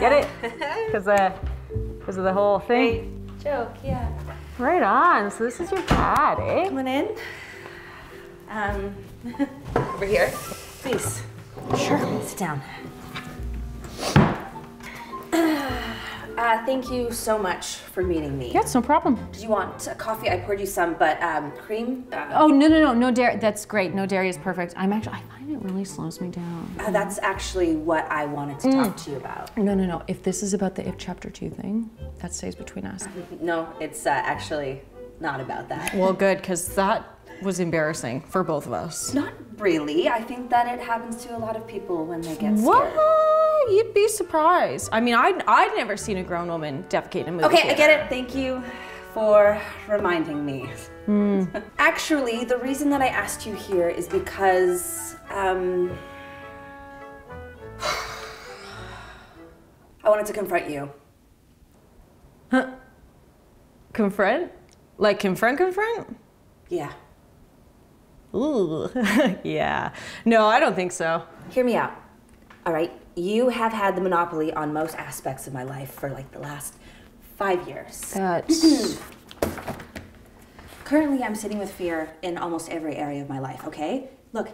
Get it? Because uh, because of the whole thing. Joke, yeah. Right on. So this is your pad, eh? Coming in. Um, over here, please. Sure. Sit down. Uh, thank you so much for meeting me. Yeah, it's no problem. Did you want a coffee? I poured you some, but um, cream? Uh, Oh no no no no dairy. That's great. No dairy is perfect. I'm actually I find it really slows me down. uh, that's actually what I wanted to talk to you about. No no no. If this is about the It Chapter Two thing, that stays between us. No, it's uh, actually not about that. Well, good because that was embarrassing for both of us. Not really. I think that it happens to a lot of people when they get What? You'd be surprised. I mean, I'd, I'd never seen a grown woman defecate in a movie Okay, I get it. Thank you for reminding me. Actually, the reason that I asked you here is because um, I wanted to confront you. Huh? Confront? Like confront, confront? Yeah. Ooh, yeah. No, I don't think so. Hear me out. All right. You have had the monopoly on most aspects of my life for like the last five years. That's Currently, I'm sitting with fear in almost every area of my life, okay? Look,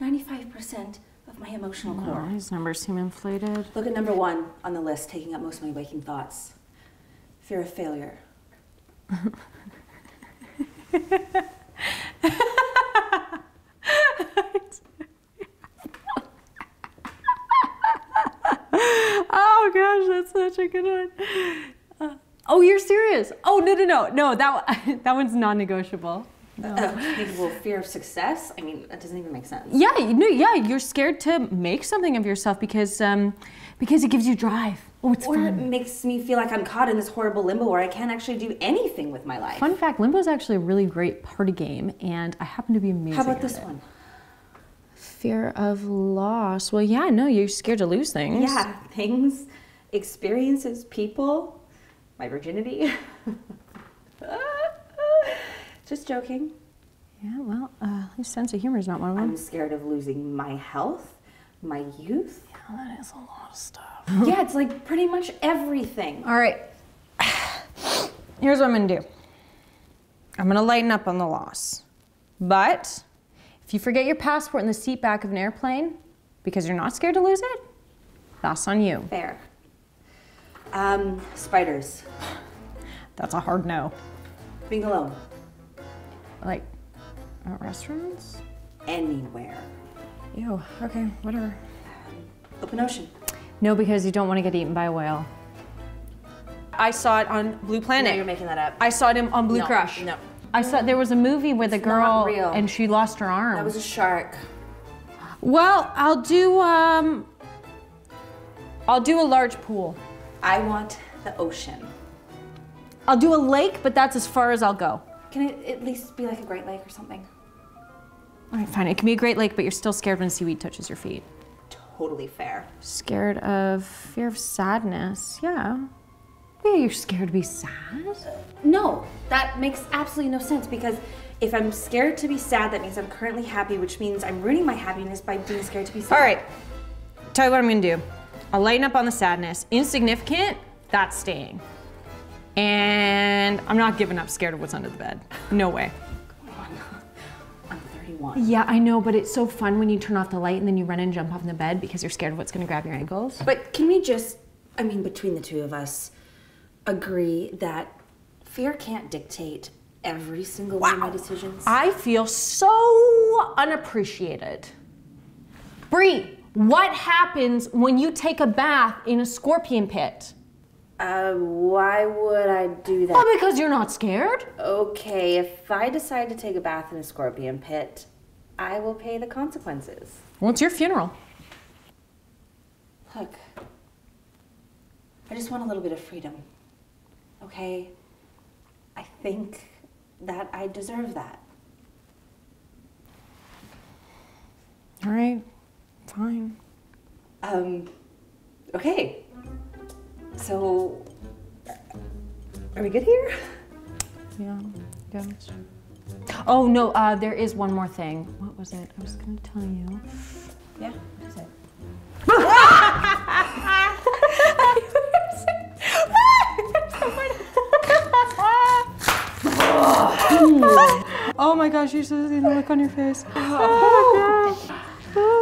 95% of my emotional core. these numbers seem inflated. Look at number one on the list, taking up most of my waking thoughts fear of failure. Oh gosh, that's such a good one. Uh, oh, you're serious? Oh no no no no that that one's non-negotiable. Okay, well, fear of success? I mean, that doesn't even make sense. Yeah, you no, yeah, you're scared to make something of yourself because um because it gives you drive. Oh, it's Or it makes me feel like I'm caught in this horrible limbo where I can't actually do anything with my life. Fun fact: Limbo is actually a really great party game, and I happen to be amazing. How about at this it. one? Fear of loss. Well, yeah, no, you're scared to lose things. Yeah, things, experiences, people, my virginity. Just joking. Yeah. Well, uh, your sense of humor is not one of them. I'm scared of losing my health, my youth. Yeah, that is a lot of stuff. yeah, it's like pretty much everything. All right. Here's what I'm gonna do. I'm gonna lighten up on the loss. But if you forget your passport in the seat back of an airplane because you're not scared to lose it, that's on you. Fair. Um, spiders. That's a hard no. Being alone. Like at restaurants? Anywhere. Ew, okay, whatever. Open ocean. No, because you don't want to get eaten by a whale. I saw it on Blue Planet. No, you're making that up. I saw it in- on Blue No, Crush. no. I saw there was a movie with a girl and she lost her arm. That was a shark. Well, I'll do um I'll do a large pool. I want the ocean. I'll do a lake, but that's as far as I'll go. Can it at least be like a Great Lake or something? All right, fine. It can be a great lake, but you're still scared when seaweed touches your feet. Totally fair. Scared of fear of sadness. Yeah. Yeah, you're scared to be sad? No, that makes absolutely no sense because if I'm scared to be sad, that means I'm currently happy, which means I'm ruining my happiness by being scared to be sad. All right. Tell you what I'm gonna do. I'll lighten up on the sadness. Insignificant, that's staying. And I'm not giving up scared of what's under the bed. No way. I'm 31. Yeah, I know, but it's so fun when you turn off the light and then you run and jump off the bed because you're scared of what's gonna grab your ankles. But can we just, I mean, between the two of us, agree that fear can't dictate every single one of my decisions? I feel so unappreciated. Bree, what happens when you take a bath in a scorpion pit? Uh, why would I do that? Well, because you're not scared. Okay, if I decide to take a bath in a scorpion pit, I will pay the consequences. Well, it's your funeral. Look, I just want a little bit of freedom. Okay? I think that I deserve that. All right, Fine. Um, okay. So, are we good here? Yeah, yeah. Oh no, uh, there is one more thing. What was it? I was gonna tell you. Yeah, what is it? oh my gosh, You're so. the look on your face. Oh, oh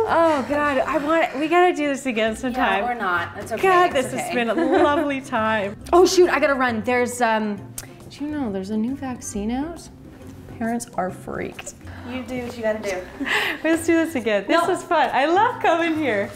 Oh God, I want. We gotta do this again sometime. or not. That's okay. God, it's this okay. has been a lovely time. Oh shoot, I gotta run. There's um, do you know there's a new vaccine out? Parents are freaked. You do what you gotta do. Let's do this again. This No. was fun. I love coming here.